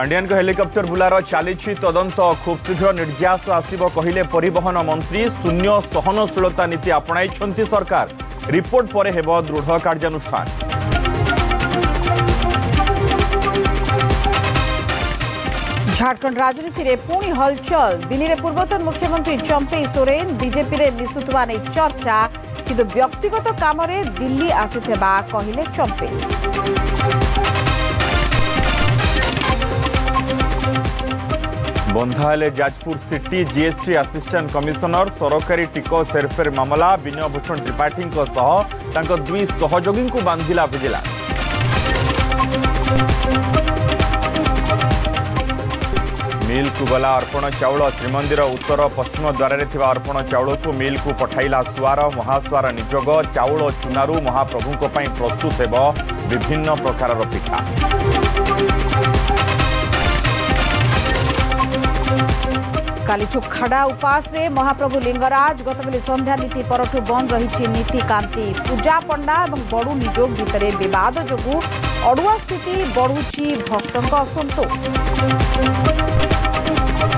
ପାଣ୍ଡିଆନଙ୍କ ହେଲିକପ୍ଟର ବୁଲାର ଚାଲିଛି ତଦନ୍ତ ଖୁବ୍ ଶୀଘ୍ର ନିର୍ଯାସ ଆସିବ କହିଲେ ପରିବହନ ମନ୍ତ୍ରୀ ଶୂନ୍ୟ ସହନଶୀଳତା ନୀତି ଆପଣାଇଛନ୍ତି ସରକାର ରିପୋର୍ଟ ପରେ ହେବ ଦୃଢ଼ କାର୍ଯ୍ୟାନୁଷ୍ଠାନ ঝাড়খণ্ড রাজনীতিরে পুঁড়ি হলচল দিল্লির পূর্বতন মুখ্যমন্ত্রী চম্পেই সোরেন বিজেপিরে মিশুথবা নেই চর্চা কিন্তু ব্যক্তিগত কামরে দিল্লি আসিথিবা কহিলে চম্পেই বন্ধা হলে Jajpur city GST assistant commissioner সরকারি টিকস হেরফের মামলা বিনয় ভূষণ ত্রিপাঠী সহ তাঁর দুই সহযোগী বাঁধিলা ভিজিলান্স ମିଲ୍କୁ ଗଲା ଅର୍ପଣ ଚାଉଳ ଶ୍ରୀମନ୍ଦିର ଉତ୍ତର ପଶ୍ଚିମ ଦ୍ୱାରରେ ଥିବା ଅର୍ପଣ ଚାଉଳକୁ ମିଲ୍କୁ ପଠାଇଲା ସୁଆର ମହାସୁଆର ନିଯୋଗ ଚାଉଳ ଚୁନାରୁ ମହାପ୍ରଭୁଙ୍କ ପାଇଁ ପ୍ରସ୍ତୁତ ହେବ ବିଭିନ୍ନ ପ୍ରକାରର ପିଠା कालीठू खड़ा उपास रे महाप्रभु लिंगराज गतका संध्या नीति पर बंद रही नीति कांति पूजा पंडा और बड़ू निजोग भितर बद जो अड़ुआ स्थिति बढ़ुची भक्तों असंतोष